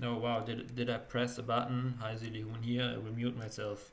Oh wow, did did I press a button? Hi ZillyHuhn here, I will mute myself.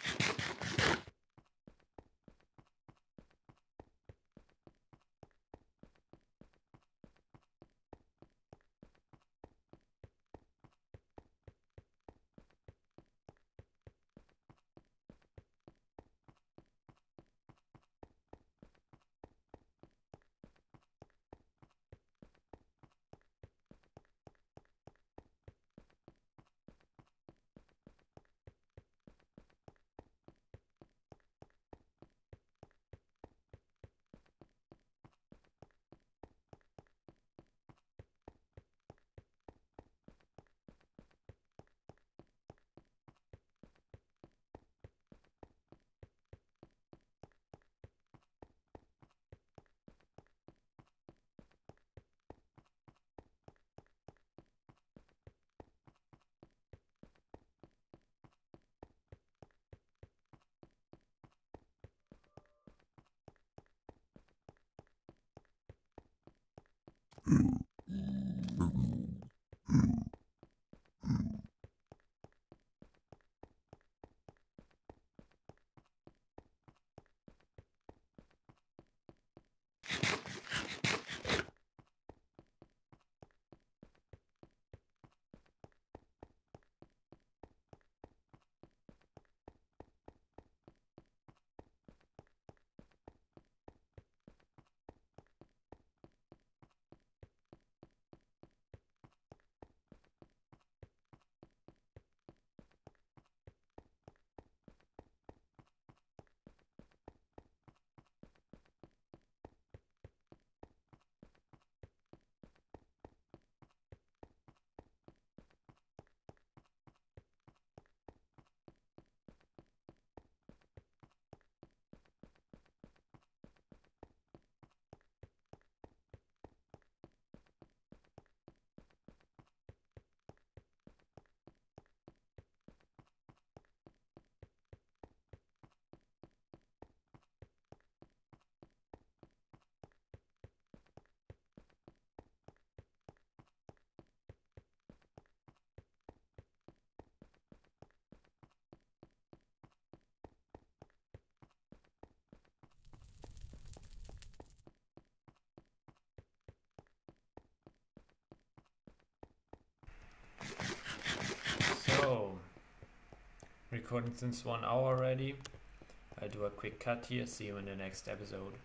So, recording since one hour already. I'll do a quick cut here. See you in the next episode.